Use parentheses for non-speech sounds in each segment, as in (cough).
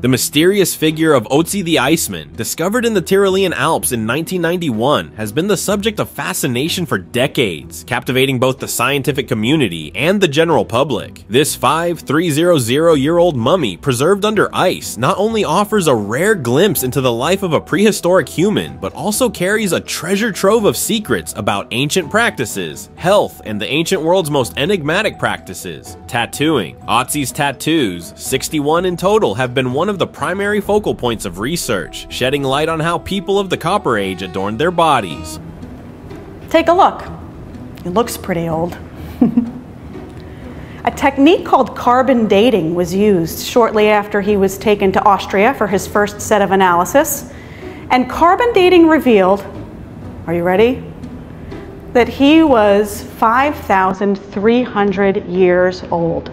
The mysterious figure of Otzi the Iceman, discovered in the Tyrolean Alps in 1991, has been the subject of fascination for decades, captivating both the scientific community and the general public. This 5300-year-old mummy, preserved under ice, not only offers a rare glimpse into the life of a prehistoric human, but also carries a treasure trove of secrets about ancient practices, health, and the ancient world's most enigmatic practices, tattooing. Otzi's tattoos, 61 in total, have been one of the primary focal points of research, shedding light on how people of the Copper Age adorned their bodies. Take a look. It looks pretty old. (laughs) a technique called carbon dating was used shortly after he was taken to Austria for his first set of analysis. And carbon dating revealed, are you ready? That he was 5,300 years old.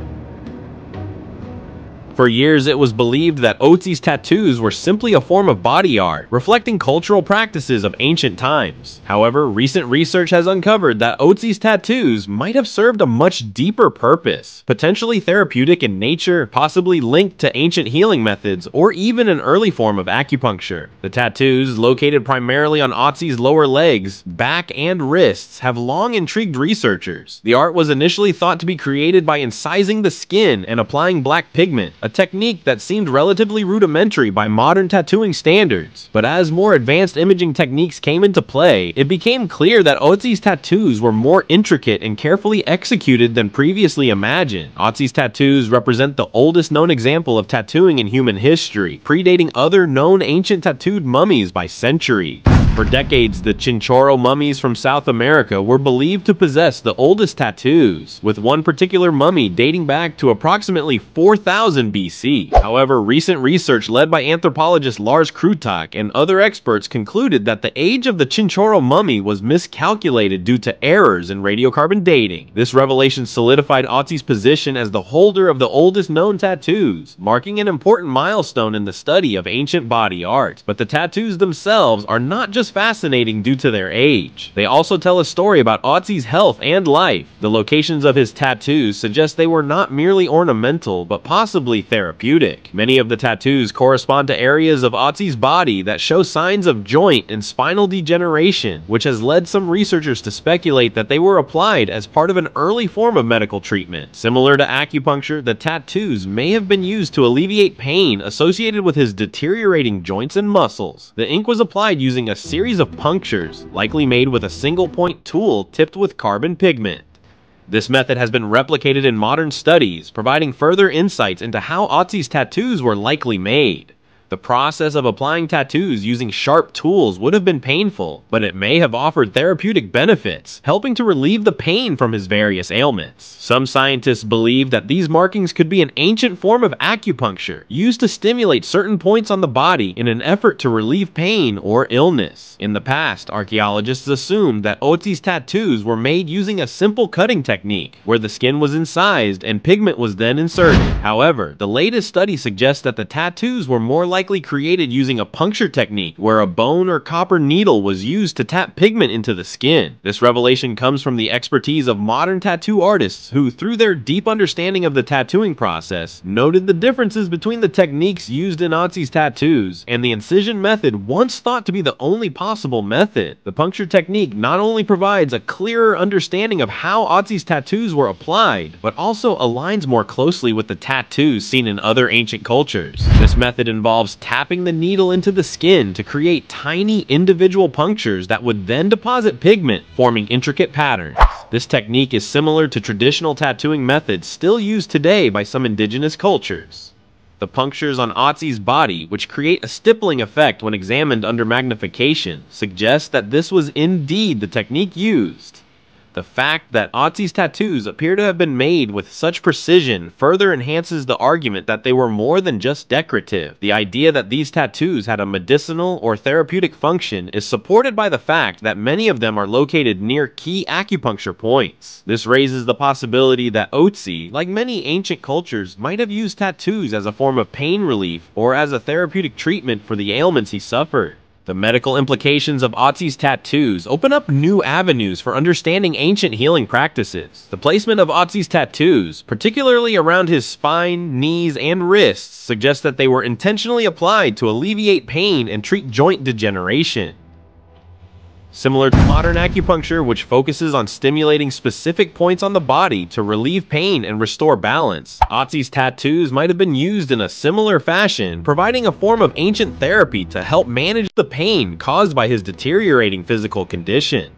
For years, it was believed that Otzi's tattoos were simply a form of body art, reflecting cultural practices of ancient times. However, recent research has uncovered that Otzi's tattoos might have served a much deeper purpose, potentially therapeutic in nature, possibly linked to ancient healing methods, or even an early form of acupuncture. The tattoos, located primarily on Otzi's lower legs, back, and wrists, have long intrigued researchers. The art was initially thought to be created by incising the skin and applying black pigment, a technique that seemed relatively rudimentary by modern tattooing standards. But as more advanced imaging techniques came into play, it became clear that Otzi's tattoos were more intricate and carefully executed than previously imagined. Otzi's tattoos represent the oldest known example of tattooing in human history, predating other known ancient tattooed mummies by centuries. For decades, the Chinchorro mummies from South America were believed to possess the oldest tattoos, with one particular mummy dating back to approximately 4000 BC. However, recent research led by anthropologist Lars Krutak and other experts concluded that the age of the Chinchorro mummy was miscalculated due to errors in radiocarbon dating. This revelation solidified Otzi's position as the holder of the oldest known tattoos, marking an important milestone in the study of ancient body art. But the tattoos themselves are not just fascinating due to their age. They also tell a story about Otzi's health and life. The locations of his tattoos suggest they were not merely ornamental, but possibly therapeutic. Many of the tattoos correspond to areas of Otzi's body that show signs of joint and spinal degeneration, which has led some researchers to speculate that they were applied as part of an early form of medical treatment. Similar to acupuncture, the tattoos may have been used to alleviate pain associated with his deteriorating joints and muscles. The ink was applied using a series of punctures, likely made with a single point tool tipped with carbon pigment. This method has been replicated in modern studies, providing further insights into how Otzi's tattoos were likely made. The process of applying tattoos using sharp tools would have been painful, but it may have offered therapeutic benefits, helping to relieve the pain from his various ailments. Some scientists believe that these markings could be an ancient form of acupuncture, used to stimulate certain points on the body in an effort to relieve pain or illness. In the past, archaeologists assumed that Otzi's tattoos were made using a simple cutting technique, where the skin was incised and pigment was then inserted. However, the latest study suggests that the tattoos were more likely created using a puncture technique where a bone or copper needle was used to tap pigment into the skin. This revelation comes from the expertise of modern tattoo artists who, through their deep understanding of the tattooing process, noted the differences between the techniques used in Otzi's tattoos and the incision method once thought to be the only possible method. The puncture technique not only provides a clearer understanding of how Otzi's tattoos were applied, but also aligns more closely with the tattoos seen in other ancient cultures. This method involves involves tapping the needle into the skin to create tiny individual punctures that would then deposit pigment, forming intricate patterns. This technique is similar to traditional tattooing methods still used today by some indigenous cultures. The punctures on Otzi's body, which create a stippling effect when examined under magnification, suggest that this was indeed the technique used. The fact that Otzi's tattoos appear to have been made with such precision further enhances the argument that they were more than just decorative. The idea that these tattoos had a medicinal or therapeutic function is supported by the fact that many of them are located near key acupuncture points. This raises the possibility that Otzi, like many ancient cultures, might have used tattoos as a form of pain relief or as a therapeutic treatment for the ailments he suffered. The medical implications of Otzi's tattoos open up new avenues for understanding ancient healing practices. The placement of Otzi's tattoos, particularly around his spine, knees, and wrists, suggests that they were intentionally applied to alleviate pain and treat joint degeneration. Similar to modern acupuncture, which focuses on stimulating specific points on the body to relieve pain and restore balance, Otzi's tattoos might have been used in a similar fashion, providing a form of ancient therapy to help manage the pain caused by his deteriorating physical condition.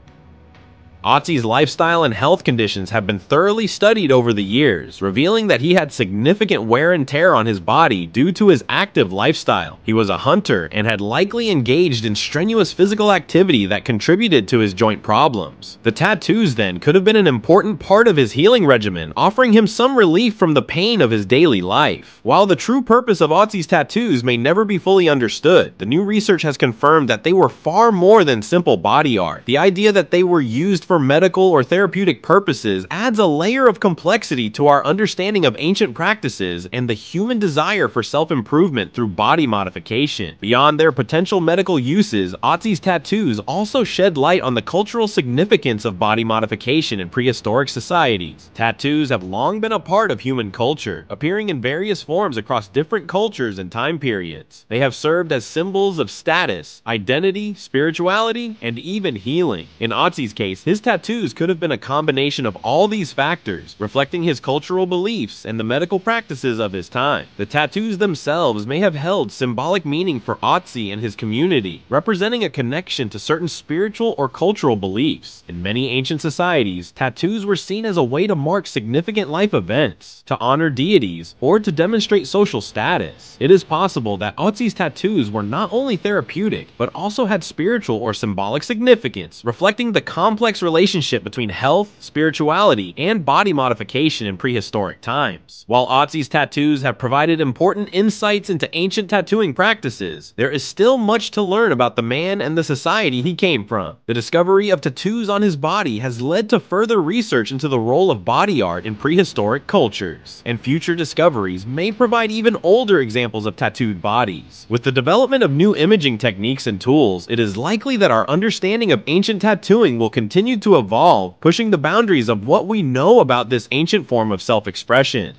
Otzi's lifestyle and health conditions have been thoroughly studied over the years, revealing that he had significant wear and tear on his body due to his active lifestyle. He was a hunter and had likely engaged in strenuous physical activity that contributed to his joint problems. The tattoos then could have been an important part of his healing regimen, offering him some relief from the pain of his daily life. While the true purpose of Otzi's tattoos may never be fully understood, the new research has confirmed that they were far more than simple body art. The idea that they were used for medical or therapeutic purposes adds a layer of complexity to our understanding of ancient practices and the human desire for self-improvement through body modification. Beyond their potential medical uses, Otzi's tattoos also shed light on the cultural significance of body modification in prehistoric societies. Tattoos have long been a part of human culture, appearing in various forms across different cultures and time periods. They have served as symbols of status, identity, spirituality, and even healing. In Otzi's case, his tattoos could have been a combination of all these factors, reflecting his cultural beliefs and the medical practices of his time. The tattoos themselves may have held symbolic meaning for Otzi and his community, representing a connection to certain spiritual or cultural beliefs. In many ancient societies, tattoos were seen as a way to mark significant life events, to honor deities, or to demonstrate social status. It is possible that Otzi's tattoos were not only therapeutic, but also had spiritual or symbolic significance, reflecting the complex relationship between health, spirituality, and body modification in prehistoric times. While Otzi's tattoos have provided important insights into ancient tattooing practices, there is still much to learn about the man and the society he came from. The discovery of tattoos on his body has led to further research into the role of body art in prehistoric cultures, and future discoveries may provide even older examples of tattooed bodies. With the development of new imaging techniques and tools, it is likely that our understanding of ancient tattooing will continue to evolve, pushing the boundaries of what we know about this ancient form of self-expression.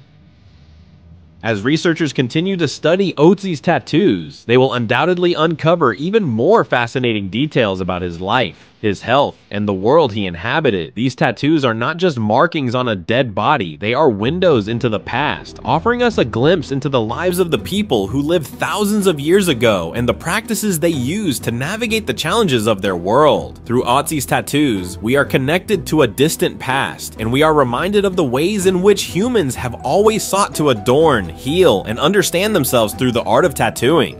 As researchers continue to study Otzi's tattoos, they will undoubtedly uncover even more fascinating details about his life, his health, and the world he inhabited. These tattoos are not just markings on a dead body, they are windows into the past, offering us a glimpse into the lives of the people who lived thousands of years ago and the practices they used to navigate the challenges of their world. Through Otzi's tattoos, we are connected to a distant past, and we are reminded of the ways in which humans have always sought to adorn, heal, and understand themselves through the art of tattooing.